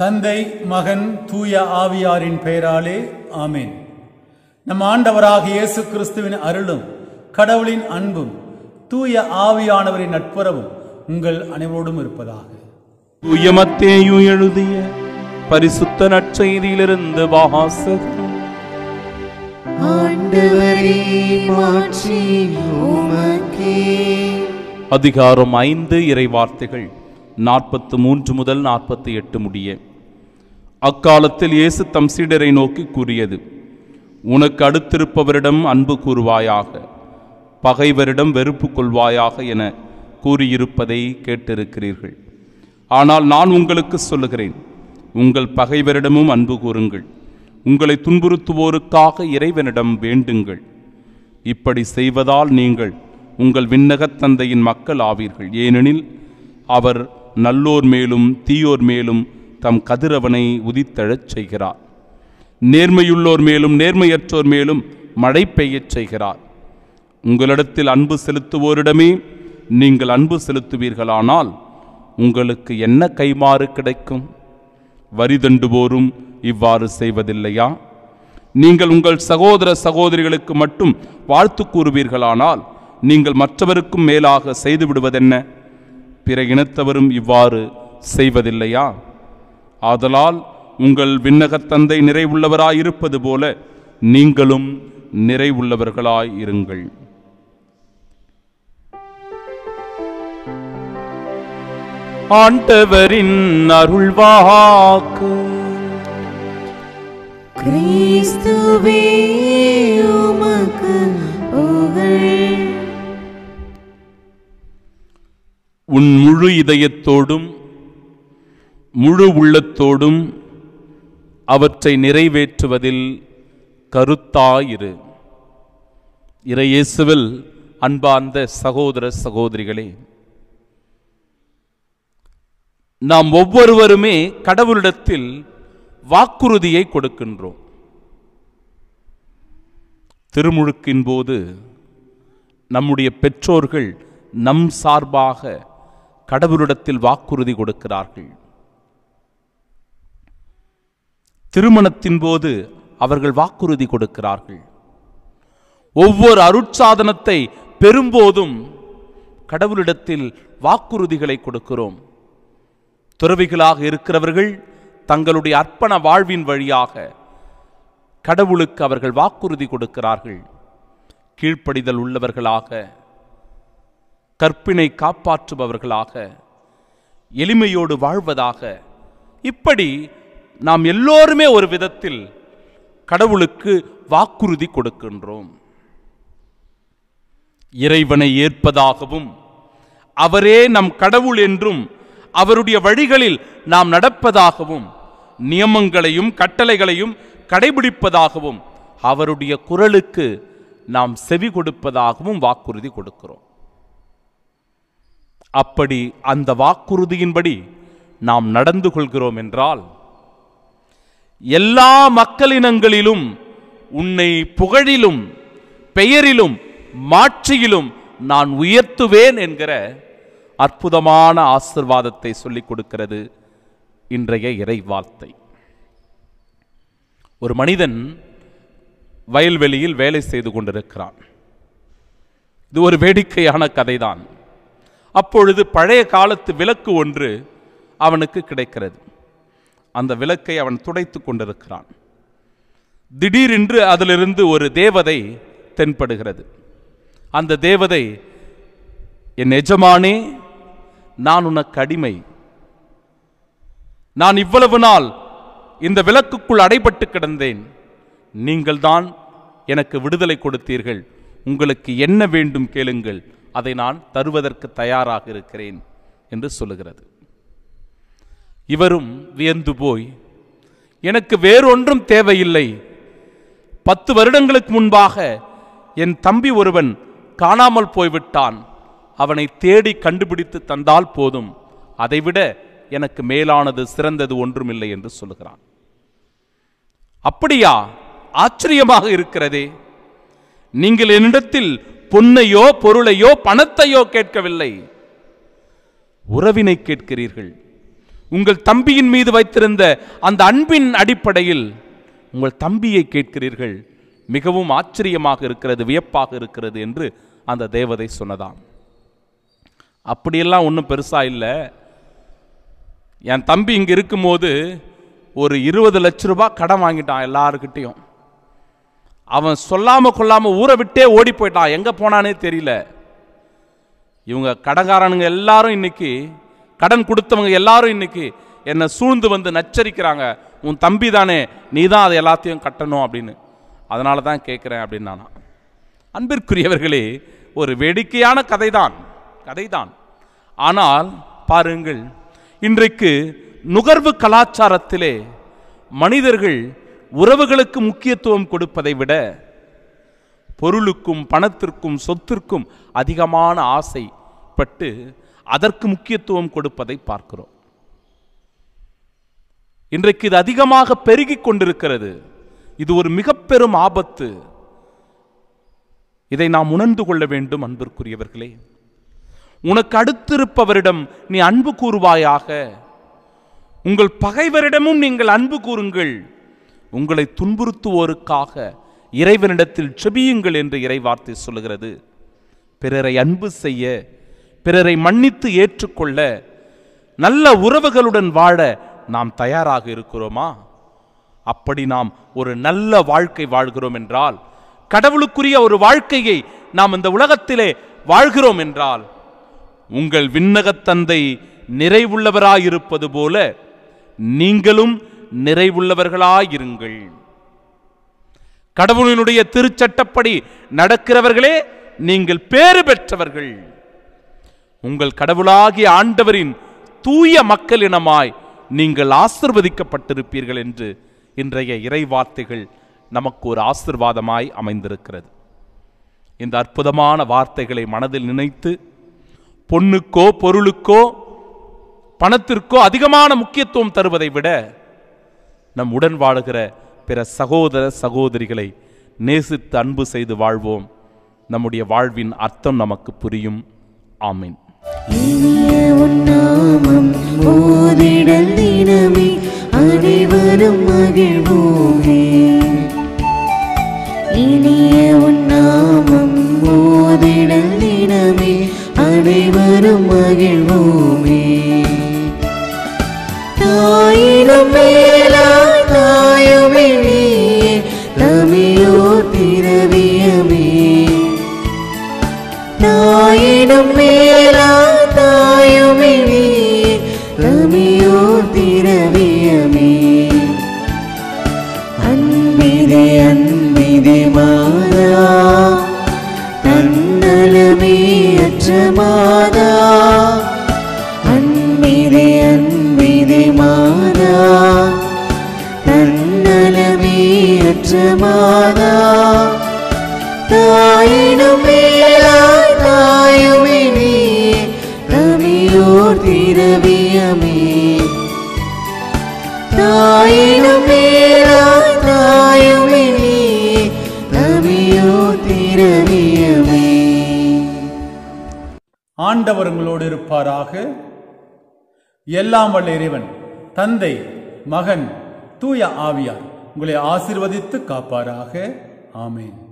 தந்தை மகன் தூய ஆவியாரின் பெயராலே ஆமென். நம் ஆண்டவராக இயேசு கிறிஸ்துவின் அருளும் கடவுளின் அன்பும் தூய ஆவியானவரின் நட்புறவும் உங்கள் அனைவரோடும் இருப்பதாக. உயமத்தேயு எழுதிய பரிசுத்த நற்செய்தியிலிருந்து வாசகம். அதிகாரம் ஐந்து இறை வார்த்தைகள் நாற்பத்து மூன்று முதல் நாற்பத்தி எட்டு முடிய. அக்காலத்தில் இயேசு தம் சீடரை நோக்கி கூறியது உனக்கு அடுத்திருப்பவரிடம் அன்பு கூறுவாயாக பகைவரிடம் வெறுப்பு கொள்வாயாக என கூறியிருப்பதை கேட்டிருக்கிறீர்கள். ஆனால் நான் உங்களுக்கு சொல்லுகிறேன் உங்கள் பகைவரிடமும் அன்பு கூறுங்கள். உங்களை துன்புறுத்துவோருக்காக இறைவனிடம் வேண்டுங்கள். இப்படி செய்வதால் நீங்கள் உங்கள் விண்ணகத் தந்தையின் மக்கள் ஆவீர்கள். ஏனெனில் அவர் நல்லோர் மேலும் தீயோர் மேலும் தம் கதிரவனை உதித்தழச் செய்கிறார். நேர்மையுள்ளோர் மேலும் நேர்மையற்றோர் மேலும் மழை பெய்யச் செய்கிறார். உங்களிடத்தில் அன்பு செலுத்துவோரிடமே நீங்கள் அன்பு செலுத்துவீர்களானால் உங்களுக்கு என்ன கைமாறு கிடைக்கும்? வரி தண்டுவோரும் இவ்வாறு செய்வதில்லையா? நீங்கள் உங்கள் சகோதர சகோதரிகளுக்கு மட்டும் வாழ்த்து கூறுவீர்களானால் நீங்கள் மற்றவருக்கும் மேலாக செய்து விடுவதென்ன பிற இனத்தவரும் இவ்வாறு செய்வதில்லையா? ஆதலால் உங்கள் விண்ணகத் தந்தை நிறைவுள்ளவராய் இருப்பது போல நீங்களும் நிறைவுள்ளவர்களாய் இருங்கள் ஆண்டவரின் அருள்வாக்கு. கிறிஸ்துவே உமக்கு புகழ். உன் முழு இதயத்தோடும் முழு உள்ளத்தோடும் அவற்றை நிறைவேற்றுவதில் கருத்தாயிரு. இறையேசுவில் அன்பார்ந்த சகோதர சகோதரிகளே நாம் ஒவ்வொருவருமே கடவுளிடத்தில் வாக்குறுதியை கொடுக்கின்றோம். திருமுழுக்கின் போது நம்முடைய பெற்றோர்கள் நம் சார்பாக கடவுளிடத்தில் வாக்குறுதி கொடுக்கிறார்கள். திருமணத்தின் போது அவர்கள் வாக்குறுதி கொடுக்கிறார்கள். ஒவ்வொரு அருட்சாதனத்தை பெறும்போதும் கடவுளிடத்தில் வாக்குறுதிகளை கொடுக்கிறோம். துறவிகளாக இருக்கிறவர்கள் தங்களுடைய அர்ப்பண வாழ்வின் வழியாக கடவுளுக்கு அவர்கள் வாக்குறுதி கொடுக்கிறார்கள். கீழ்ப்படிதல் உள்ளவர்களாக கற்பினை காப்பாற்றுபவர்களாக எளிமையோடு வாழ்வதாக இப்படி நாம் எல்லோருமே ஒரு விதத்தில் கடவுளுக்கு வாக்குறுதி கொடுக்கின்றோம். இறைவனை ஏற்பதாகவும் அவரே நம் கடவுள் என்றும் அவருடைய வழிகளில் நாம் நடப்பதாகவும் நியமங்களையும் கட்டளைகளையும் கடைபிடிப்பதாகவும் அவருடைய குரலுக்கு நாம் செவி கொடுப்பதாகவும் வாக்குறுதி கொடுக்கிறோம். அப்படி அந்த வாக்குறுதியின்படி நாம் நடந்து கொள்கிறோம் என்றால் எல்லா மக்களினங்களிலும் உன்னை புகழிலும் பெயரிலும் மாட்சியிலும் நான் உயர்த்துவேன் என்கிற அற்புதமான ஆசிர்வாதத்தை சொல்லிக் கொடுக்கிறது இன்றைய இறை வார்த்தை ஒரு மனிதன் வயல்வெளியில் வேலை செய்து கொண்டிருக்கிறான். இது ஒரு வேடிக்கையான கதைதான். அப்பொழுது பழைய காலத்து விளக்கு ஒன்று அவனுக்கு கிடைக்கிறது. அந்த விளக்கை அவன் துடைத்து கொண்டிருக்கிறான். திடீரென்று அதிலிருந்து ஒரு தேவதை தென்படுகிறது. அந்த தேவதை என் எஜமானே நான் உனக்கு அடிமை. நான் இவ்வளவு நாள் இந்த விளக்குக்குள் அடைபட்டு கிடந்தேன். நீங்கள்தான் எனக்கு விடுதலை கொடுத்தீர்கள். உங்களுக்கு என்ன வேண்டும் கேளுங்கள். அதை நான் தருவதற்கு தயாராக இருக்கிறேன் என்று சொல்லுகிறது. இவரும் வியந்து போய் எனக்கு வேறொன்றும் தேவையில்லை. பத்து வருடங்களுக்கு முன்பாக என் தம்பி ஒருவன் காணாமல் போய்விட்டான். அவனை தேடி கண்டுபிடித்து தந்தால் போதும். அதைவிட எனக்கு மேலானது சிறந்தது ஒன்றுமில்லை என்று சொல்லுகிறான். அப்படியா? ஆச்சரியமாக இருக்கிறதே. நீங்கள் என்னிடத்தில் பொன்னையோ பொருளையோ பணத்தையோ கேட்கவில்லை. உறவினை கேட்கிறீர்கள். உங்கள் தம்பியின் மீது வைத்திருந்த அந்த அன்பின் அடிப்படையில் உங்கள் தம்பியை கேட்கிறீர்கள். மிகவும் ஆச்சரியமாக இருக்கிறது வியப்பாக இருக்கிறது என்று அந்த தேவதை சொன்னதாம். அப்படியெல்லாம் ஒன்றும் பெருசாக இல்லை. என் தம்பி இங்கே இருக்கும்போது ஒரு இருபது லட்ச ரூபாய் கடன் வாங்கிட்டான் எல்லாருக்கிட்டேயும் அவன் சொல்லாமல் கொள்ளாமல் ஊரை விட்டே ஓடி போயிட்டான். எங்கே போனானே தெரியல. இவங்க கடைக்காரனுங்க எல்லாரும் இன்னைக்கு கடன் கொடுத்தவங்க எல்லாரும் இன்னைக்கு என்னை சூழ்ந்து வந்து நச்சரிக்கிறாங்க. உன் தம்பி தானே நீ தான் அதை எல்லாத்தையும் கட்டணும் அப்படின்னு. அதனால தான் கேட்குறேன் அப்படின்னு நானா. அன்பிற்குரியவர்களே ஒரு வேடிக்கையான கதைதான் கதைதான். ஆனால் பாருங்கள் இன்றைக்கு நுகர்வு கலாச்சாரத்திலே மனிதர்கள் உறவுகளுக்கு முக்கியத்துவம் கொடுப்பதை விட பொருளுக்கும் பணத்திற்கும் சொத்திற்கும் அதிகமான ஆசைப்பட்டு அதற்கு முக்கியத்துவம் கொடுப்பதை பார்க்கிறோம். இன்றைக்கு இது அதிகமாக பெருகிக் கொண்டிருக்கிறது. இது ஒரு மிக பெரும் ஆபத்து. இதை நாம் உணர்ந்து கொள்ள வேண்டும் அன்பிற்குரியவர்களே. உனக்கு அடுத்திருப்பவரிடம் நீ அன்பு கூறுவாயாக. உங்கள் பகைவரிடமும் நீங்கள் அன்பு கூறுங்கள். உங்களை துன்புறுத்துவோருக்காக இறைவனிடத்தில் செபியுங்கள் என்று இறைவார்த்தை சொல்லுகிறது. பிறரை அன்பு செய்ய பிறரை மன்னித்து ஏற்றுக்கொள்ள நல்ல உறவுகளுடன் வாழ நாம் தயாராக இருக்கிறோமா? அப்படி நாம் ஒரு நல்ல வாழ்க்கை வாழ்கிறோம் என்றால் கடவுளுக்குரிய ஒரு வாழ்க்கையை நாம் இந்த உலகத்திலே வாழ்கிறோம் என்றால் உங்கள் விண்ணகத் தந்தை நிறைவுள்ளவராயிருப்பது போல நீங்களும் நிறைவுள்ளவர்களாயிருங்கள். கடவுளினுடைய திருச்சட்டப்படி நடக்கிறவர்களே நீங்கள் பேறு பெற்றவர்கள். உங்கள் கடவுளாகிய ஆண்டவரின் தூய மக்களினமாய் நீங்கள் ஆசிர்வதிக்கப்பட்டிருப்பீர்கள் என்று இன்றைய இறை வார்த்தைகள் நமக்கு ஒரு ஆசிர்வாதமாய் அமைந்திருக்கிறது. இந்த அற்புதமான வார்த்தைகளை மனதில் நினைத்து பொண்ணுக்கோ பொருளுக்கோ பணத்திற்கோ அதிகமான முக்கியத்துவம் தருவதை விட நம் உடன் வாழுகிற பிற சகோதர சகோதரிகளை நேசித்து அன்பு செய்து வாழ்வோம். நம்முடைய வாழ்வின் அர்த்தம் நமக்கு புரியும். ஆமீன். இனிய உன்னாமம் ஓதிடல் தினமே அனைவரும் மகிழ்வோமே. இனிய உன்னாமம் ஓதிடல் தினமே அனைவரும் மகிழ்வோமே. தாயினும் தன்னலமே மாதா. தாயினும் மேலா தாயுமே நீ கவியோர் திரவியமே. தாயினும் மேலா தாயுமே நீ கவியோர் திரவியமே. ஆண்டவர்களோடு இருப்பாராக. எல்லாம் வல்ல இறைவன் தந்தை மகன் தூய ஆவியார். உங்களை ஆசிர்வதித்து காப்பாராக. ஆமேன்.